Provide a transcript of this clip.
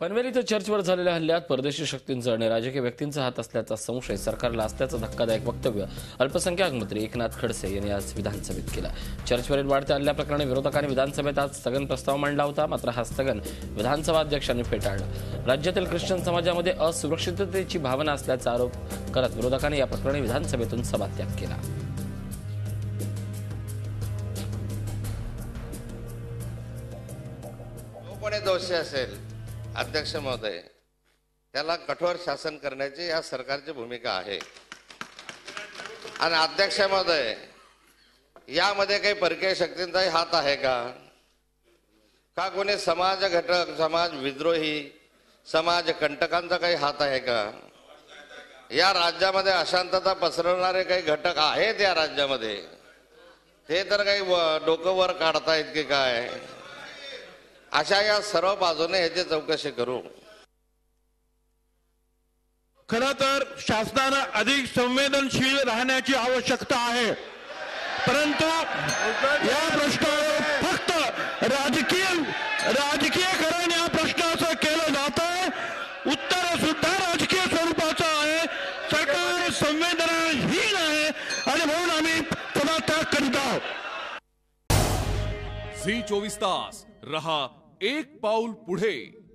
पनवेल इथं चर्चवर झालेल्या हल्ल्यात परदेशी शक्तींचा आणि राजकीय व्यक्तींचा हात असल्याचा संशय सरकारला असल्याचं धक्कादायक वक्तव्य अल्पसंख्याक मंत्री एकनाथ खडसे यांनी आज विधानसभेत केलं. चर्चवरील वाढत्या हल्ल्याप्रकरणी विरोधकांनी विधानसभेत आज स्थगन प्रस्ताव मांडला होता मात्र हा स्थगन विधानसभा अध्यक्षांनी फेटाळला. राज्यातील ख्रिश्चन समाजामध्ये असुरक्षिततेची भावना असल्याचा आरोप करत विरोधकांनी या प्रकरणी विधानसभेतून सभात्याग केला. दोषी असेल अध्यक्ष महोदय त्याला कठोर शासन करण्याची या सरकारची भूमिका आहे. आणि अध्यक्ष महोदय यामध्ये काही परकीय शक्तींचाही हात आहे का? का कोणी समाज घटक समाज विद्रोही समाज कंटकांचा काही हात आहे का? या राज्यामध्ये अशांतता पसरवणारे काही घटक आहेत या राज्यामध्ये? ते तर काही व- डोकं वर काढतायत की काय? अशा या सर्व बाजूने ह्याची चौकशी करू. खर तर शासनानं अधिक संवेदनशील राहण्याची आवश्यकता आहे. परंतु या प्रश्नावर फक्त राजकीय राजकीयकरण या प्रश्नाचं केलं जात आहे. उत्तर सुद्धा राजकीय स्वरूपाचं आहे. सरकार संवेदनाहीन आहे आणि म्हणून आम्ही पदत्याग करीत आहोत. झी चोवीस तास रहा एक पाऊल पुढे.